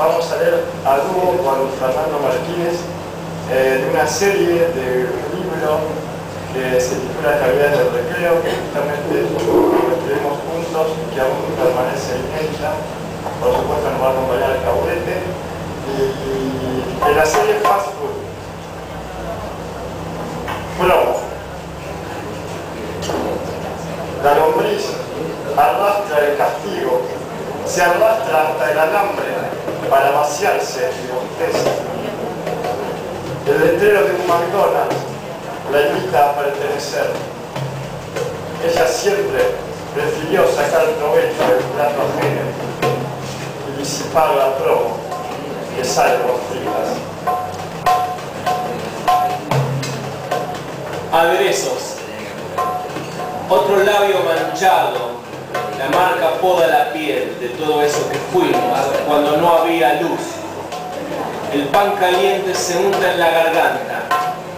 a dúo con Fernando Martínez eh, de una serie de un libro que se titula Cavidad del Recreo, que justamente escribimos juntos y que aún permanece inédita. Por supuesto nos va a acompañar el caburete. Y, y la serie Fast Food. Promo. La lombriz arrastra el castigo, se arrastra hasta el alambre para vaciarse y bosteza. El letrero de un McDonald's la invita a pertenecer. Ella siempre prefirió sacar provecho del plato ajeno y disipar la promo que sale con fritas. Aderezos. Otro labio manchado. La marca poda la piel de todo eso que fuimos cuando no había luz. El pan caliente se unta en la garganta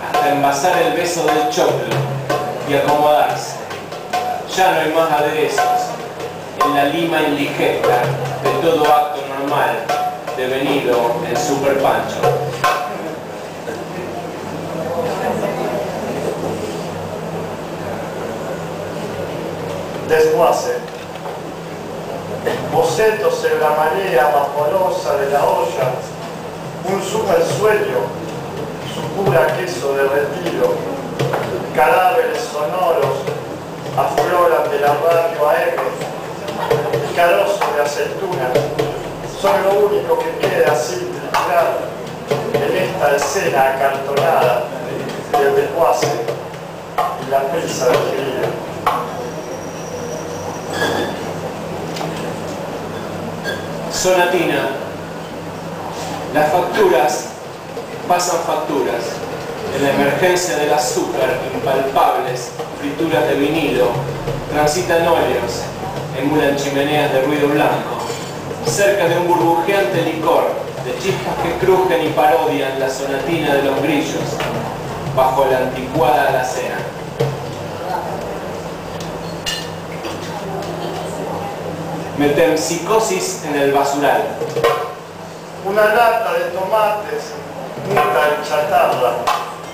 hasta envasar el beso del choclo y acomodarse. Ya no hay más aderezos en la lima indigesta de todo acto normal devenido en super pancho. desguace. Bocetos en la marea vaporosa de la olla, un super sueño, su pura queso derretido, cadáveres sonoros afloran de la radio carozo de aceituna, son lo único que queda sin triturar en esta escena acartonada del desguace y la prisa del Sonatina. Las facturas pasan facturas. En la emergencia del azúcar, impalpables, frituras de vinilo, transitan óleos, emulan chimeneas de ruido blanco, cerca de un burbujeante licor, de chispas que crujen y parodian la sonatina de los grillos, bajo la anticuada alacena. Metempsicosis en el basural. Una lata de tomates, punta de chatarra,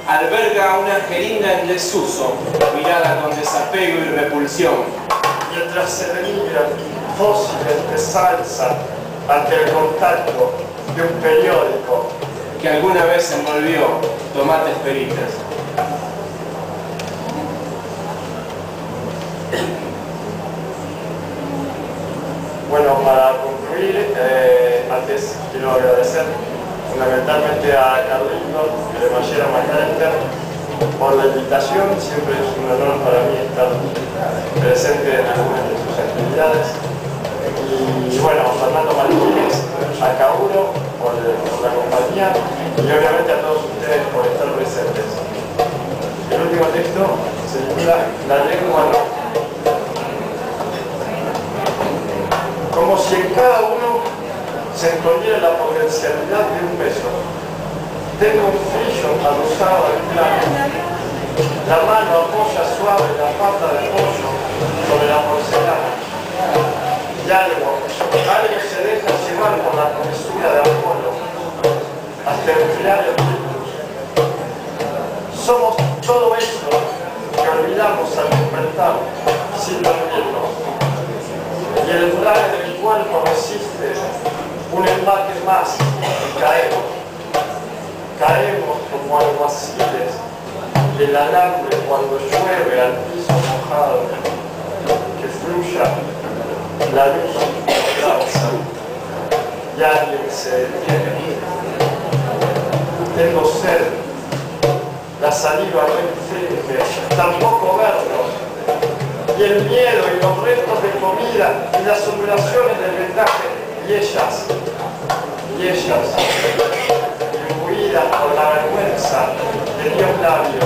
Alberga una jeringa en desuso, mirada con desapego y repulsión. mientras se denigran fósiles de salsa ante el contacto de un periódico. que alguna vez envolvió tomates peritas. Bueno, para concluir, eh, antes quiero agradecer fundamentalmente a Carlitos de Mallera Macalester por la invitación. Siempre es un honor para mí estar presente en algunas de sus actividades. Y bueno, Fernando Martínez, a Cauro por, por la compañía y obviamente la potencialidad de un beso. Tengo un frillo adosado al plano. La mano apoya suave la pata de pollo sobre la porcelana. Y algo, algo se deja llevar por la comesura de Apolo hasta el rictus. Somos todo eso que olvidamos al despertar sin dormirnos y el umbral de mi cuerpo embate más y caemos. Caemos como alguaciles del alambre cuando llueve al piso mojado, que fluya la luz danza y alguien se detiene. Tengo sed, la saliva no infringe, tampoco verlos y el miedo y los restos de comida y las ondulaciones del vendaje y ellas, y ellas, imbuidas por la vergüenza de Dios labio,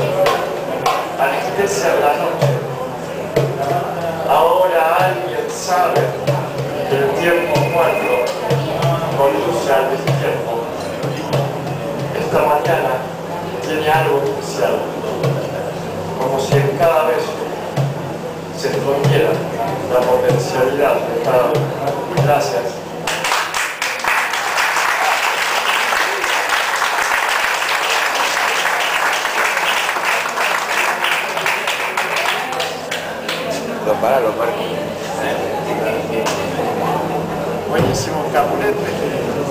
anestesian la noche. Ahora alguien sabe que el tiempo muerto conduce al destierro. Esta mañana tiene algo especial, como si en cada beso se escondiera la potencialidad de cada uno. Gracias. Barà lo marchi. Eh? Buonissimo capuletto.